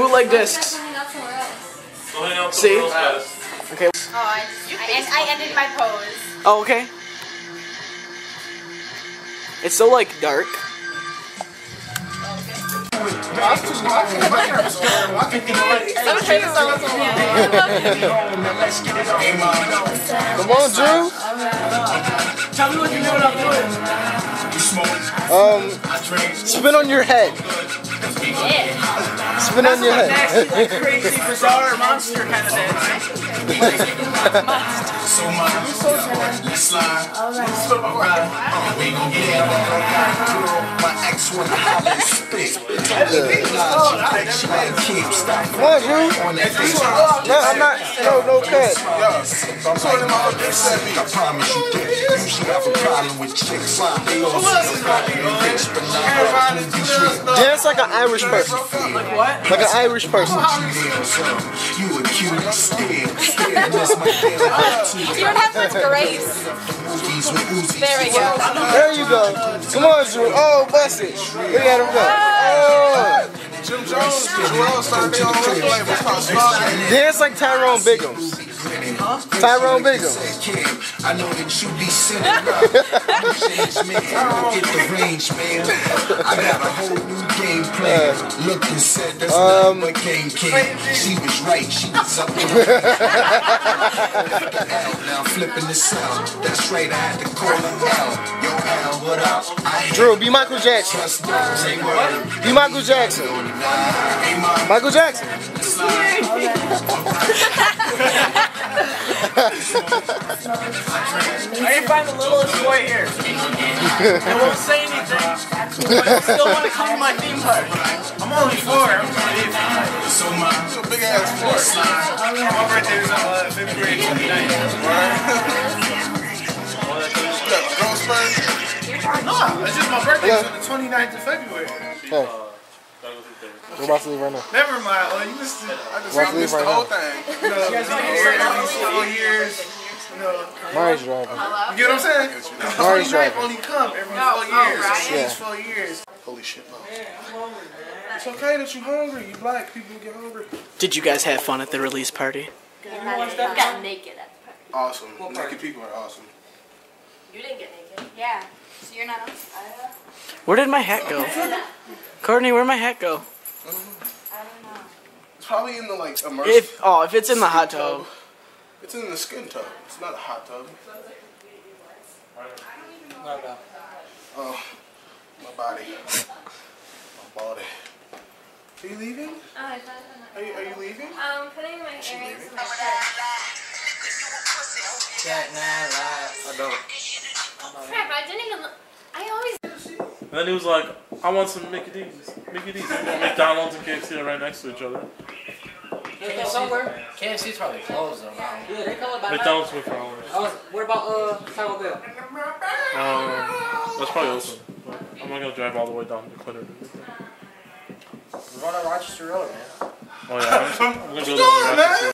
Bootleg discs. Hang out somewhere else. Go hang out See? somewhere else, guys. Okay. Oh, I, I, I ended my pose. Oh, okay. It's so like dark. Come on, Drew. Tell me what you do when I'm doing. Um, spin on your head. Yeah. Spin on your head. Nasty, like crazy, bizarre monster kind of dance. So much. Let's slide. Alright. We gon' get it. Girl, my ex wanna holler and spit. She like keep stop. Come on, Drew. On that face. No, I'm not. No, no cut. I promise you this. Usually have a problem with chicks. They all say rich, but not Dance like an Irish person. Like what? Like an Irish person. You a cutie still. Still, that's my daily You don't have much grace. Movies with Uzi. There we go. There you go. Come on, Drew. Oh, bust it. Look at him go. Oh. Jim Jones, Joel started their own record label. It's called Slaughter. Dance like Tyrone Biggums. Tyrone Biggums. I know that you be sitting up. Change man, get the range, man. I got a whole new game plan. Looked and said that's Um, not what game came. She was right, she was up in Now flipping the sound. That's right, I had to call her L. Yo, L, what up? Drew, be Michael Jackson. trust them. Say what? Be Michael Jackson. Michael Jackson. I ain't find the littlest boy here. I won't say anything. But I still want to come to my theme park. I'm only four. I'm trying to be so my It's a big ass force. My birthday was uh, February 29th. You got growth spurs? No, it's just my birthday is on the 29th of February. Hey, we're about to leave right now. Never mind. Oh, you missed it. I just Watch I missed these the whole now. thing. You you guys been here every four years. You know, Mari's driving. you get what I'm saying? The Mari's 29th driving. only come every Oh, four oh, years. right. At least four years. Holy shit, no. It's okay that you're hungry. You black people get hungry. Did you guys have fun at the release party? got naked at the party. Awesome. Naked people are awesome. You didn't get naked. Yeah. So you're not on. Where did my hat go? Courtney, where'd my hat go? I don't know. It's probably in the like immersive. If oh, if it's in the hot tub. It's in the skin tub. It's not a hot tub. Not bad. Oh, my body. My body. Are you leaving? Oh, I thought Are you, are you leaving? I'm putting my earrings in my shirt. I don't. Crap, I didn't even look. I always. And then he was like, I want some Mickey D's. Mickey D's. McDonald's and KFC are right next to each other. KFC somewhere? KFC's probably closed though now. Yeah, they call it by McDonald's with hours. I was, what about uh Taco Bell? Um, that's probably open. But I'm not gonna drive all the way down to Clinton. Run on Rochester Road, man. Oh yeah, I'm, I'm gonna go to doing, man? Rochester.